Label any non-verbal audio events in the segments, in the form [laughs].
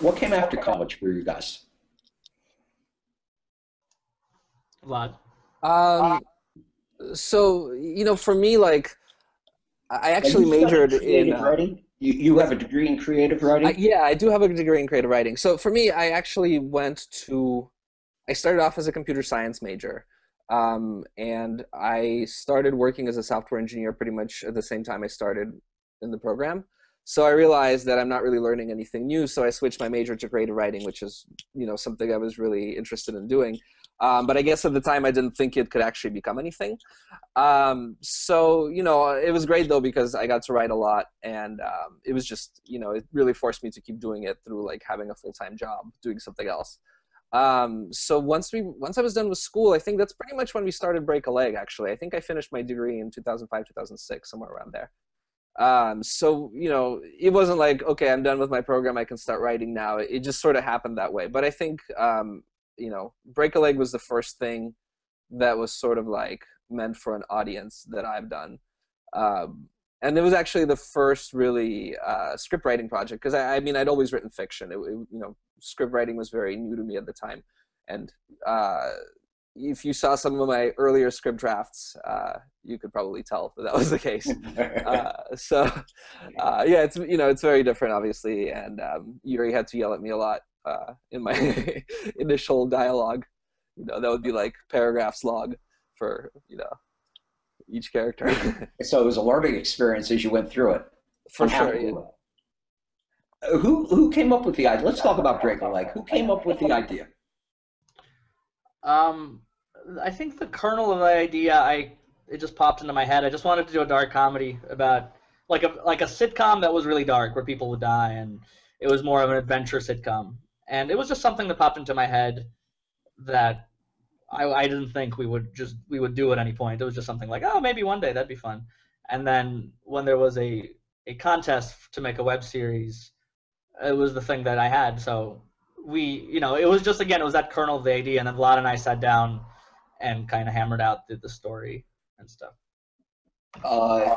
what came after college for you guys? Vlad. Um, so you know, for me, like, I actually majored in uh, writing. You you have a degree in creative writing. I, yeah, I do have a degree in creative writing. So for me, I actually went to. I started off as a computer science major, um, and I started working as a software engineer pretty much at the same time I started in the program. So I realized that I'm not really learning anything new. So I switched my major to creative writing, which is you know something I was really interested in doing. Um, but I guess at the time I didn't think it could actually become anything. Um, so you know, it was great though because I got to write a lot, and um, it was just you know it really forced me to keep doing it through like having a full time job, doing something else. Um, so once we once I was done with school, I think that's pretty much when we started Break a Leg. Actually, I think I finished my degree in 2005, 2006, somewhere around there. Um, so you know, it wasn't like okay, I'm done with my program, I can start writing now. It just sort of happened that way. But I think um, you know, Break a Leg was the first thing that was sort of like meant for an audience that I've done. Um, and it was actually the first really uh, script writing project because I, I, mean I'd always written fiction. It, it, you know, script writing was very new to me at the time, and uh, if you saw some of my earlier script drafts, uh, you could probably tell that that was the case. [laughs] uh, so, uh, yeah, it's you know it's very different, obviously, and um, Yuri had to yell at me a lot uh, in my [laughs] initial dialogue. You know, that would be like paragraphs long for you know each character. [laughs] so it was a learning experience as you went through it. For sure. Yeah. Uh, who who came up with the idea? Let's talk about Break Like, Who came up with the idea? Um, I think the kernel of the idea, I it just popped into my head. I just wanted to do a dark comedy about like a like a sitcom that was really dark, where people would die, and it was more of an adventure sitcom and it was just something that popped into my head that I, I didn't think we would just we would do at any point. It was just something like, oh, maybe one day that'd be fun. And then when there was a a contest to make a web series, it was the thing that I had. So we, you know, it was just again, it was that kernel of the idea, and then Vlad and I sat down and kind of hammered out the, the story and stuff. Uh,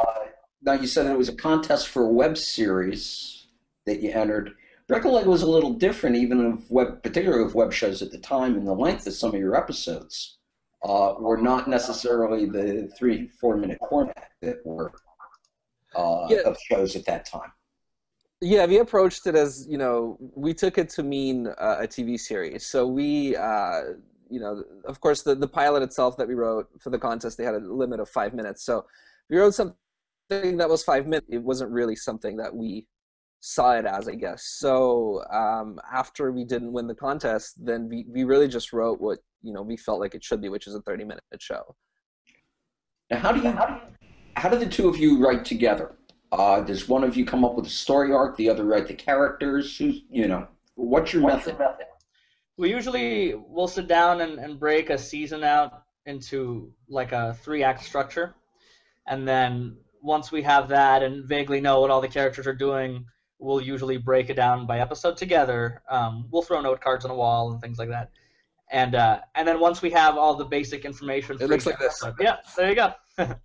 now you said it was a contest for a web series that you entered. Break a Leg was a little different, even of web, particularly of web shows at the time, and the length of some of your episodes uh, were not necessarily the three, four minute format that were uh, yeah. of shows at that time. Yeah, we approached it as you know we took it to mean uh, a TV series. So we, uh, you know, of course, the the pilot itself that we wrote for the contest, they had a limit of five minutes. So we wrote something that was five minutes. It wasn't really something that we saw it as, I guess. So um, after we didn't win the contest, then we, we really just wrote what you know we felt like it should be, which is a 30 minute show. Now, how do you how do you, how do the two of you write together? Uh, does one of you come up with a story arc, the other write the characters? Who's you know what's your what's method? method? We usually will sit down and, and break a season out into like a three act structure, and then once we have that and vaguely know what all the characters are doing, we'll usually break it down by episode together. Um, we'll throw note cards on a wall and things like that. And uh, and then once we have all the basic information, it looks like episode, this. Yeah, there you go. [laughs]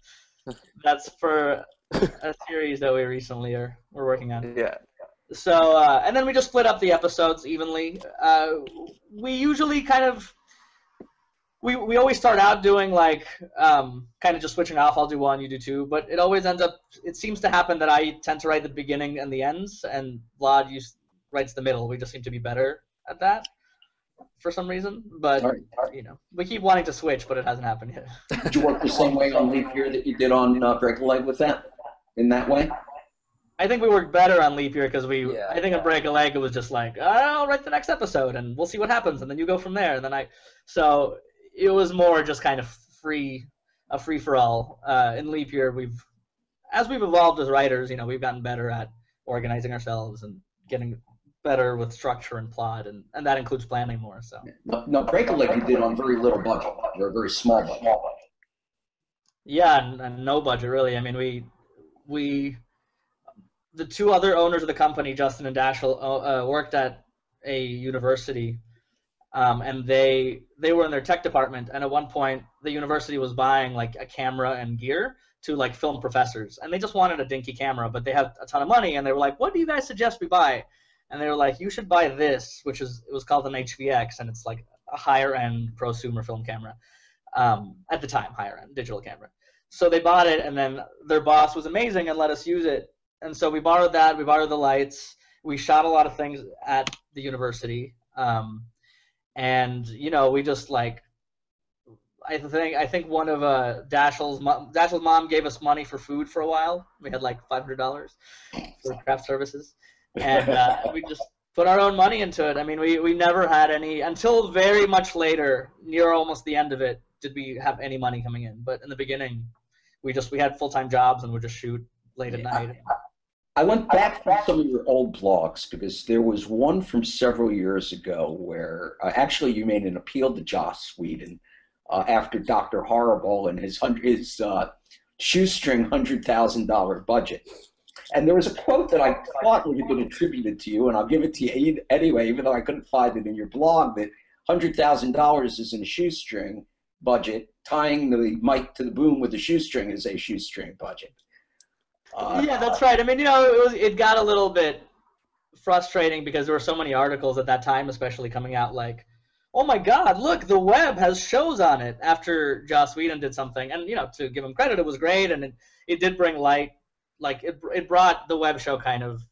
That's for a series that we recently are we're working on. [laughs] Yeah. So uh, and then we just split up the episodes evenly. Uh, we usually kind of we we always start out doing like um, kind of just switching off. I'll do one, you do two, but it always ends up. It seems to happen that I tend to write the beginning and the ends, and Vlad writes the middle. We just seem to be better at that for some reason. But you know, we keep wanting to switch, but it hasn't happened yet. did you work the same way on Leap Year that you did on uh, Break a Leg with that? In that way? I think we worked better on Leap Year because we. Yeah, I think yeah. on Break a Leg it was just like, I'll write the next episode and we'll see what happens, and then you go from there, and then I. So it was more just kind of free, a free for all. Uh, in Leap Year, we've, as we've evolved as writers, you know, we've gotten better at organizing ourselves and getting better with structure and plot, and, and that includes planning more. So. No, no Break a Leg you did on very little budget, or a very small budget. Yeah, and, and no budget really. I mean, we we the two other owners of the company, Justin and Dashiell, uh, uh worked at a university um, and they they were in their tech department and at one point the university was buying like a camera and gear to like film professors and they just wanted a dinky camera but they had a ton of money and they were like what do you guys suggest we buy and they were like, "You should buy this," which is it was called an HVX, and it's like a higher end prosumer film camera. Um, at the time, higher end digital camera. So they bought it, and then their boss was amazing and let us use it. And so we borrowed that. We borrowed the lights. We shot a lot of things at the university. Um, and you know, we just like I think I think one of uh, Dashiell's mom, Dashiell's mom gave us money for food for a while. We had like five hundred dollars for craft services, and uh, we just put our own money into it. I mean, we we never had any until very much later, near almost the end of it, did we have any money coming in. But in the beginning, we just we had full time jobs and would just shoot late at night. I went back through some of your old blogs because there was one from several years ago where uh, actually you made an appeal to Joss Whedon uh, after Doctor Horrible and his his uh, shoestring hundred thousand dollar budget. And there was a quote that I thought would have been attributed to you, and I'll give it to you anyway, even though I couldn't find it in your blog. That hundred thousand dollars is in a shoestring budget. Tying the mic to the boom with a shoestring is a shoestring budget. Uh, yeah, that's right. I mean, you know, it was it got a little bit frustrating because there were so many articles at that time, especially coming out like oh my god, look, the web has shows on it after Joss Whedon did something. And, you know, to give him credit, it was great and it, it did bring light, like, it, it brought the web show kind of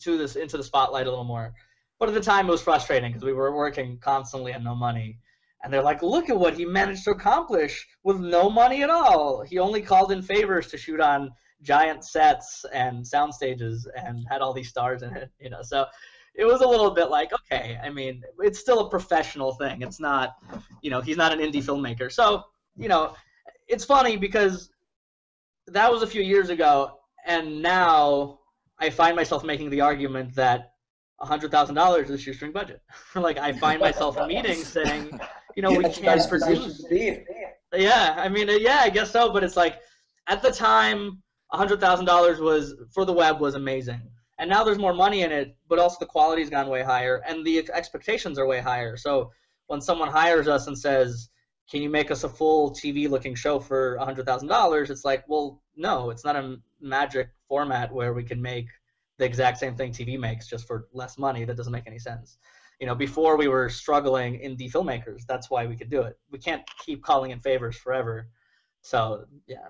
to this into the spotlight a little more. But at the time, it was frustrating because we were working constantly and no money. And they're like, look at what he managed to accomplish with no money at all. He only called in favors to shoot on giant sets and sound stages and had all these stars in it, you know. So it was a little bit like, okay, I mean, it's still a professional thing. It's not, you know, he's not an indie filmmaker. So, you know, it's funny because that was a few years ago, and now I find myself making the argument that hundred thousand dollars is shoestring budget. [laughs] like I find myself in meetings [laughs] saying, you know, we can't produce. Yeah, I mean, uh, yeah, I guess so. But it's like at the time, hundred thousand dollars was for the web was amazing and now there's more money in it, but also the quality's gone way higher, and the expectations are way higher. So when someone hires us and says, "Can you make us a full TV-looking show for hundred thousand dollars?" It's like, well, no, it's not a magic format where we can make the exact same thing TV makes just for less money. That doesn't make any sense. You know, before we were struggling indie filmmakers. That's why we could do it. We can't keep calling in favors forever. So yeah.